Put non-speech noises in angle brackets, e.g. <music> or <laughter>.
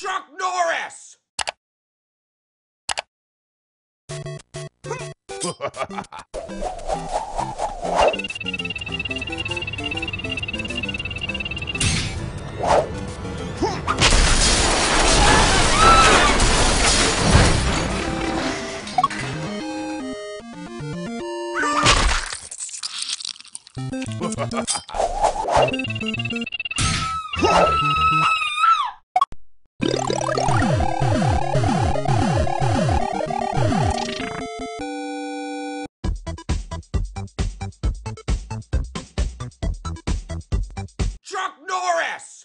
Chuck Norris! <laughs> Chuck Norris.